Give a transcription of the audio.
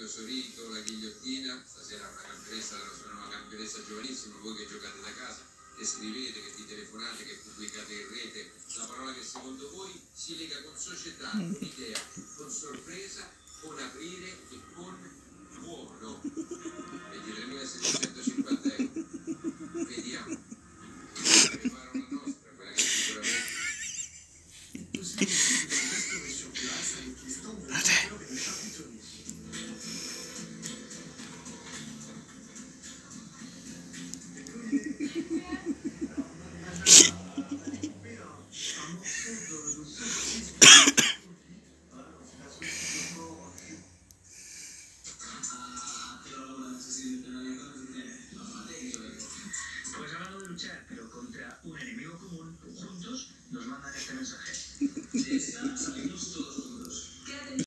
Guido Soritto, la ghigliottina, stasera una campionessa, una campionessa giovanissima, voi che giocate da casa, che scrivete, che ti telefonate, che pubblicate in rete, la parola che secondo voi si lega con società, mm. con idea, con sorpresa, con aprire e con buono. 23.750 euro. Vediamo. Preparo la nostra, quella che sicuramente... pero contra un enemigo común, juntos nos mandan este mensaje.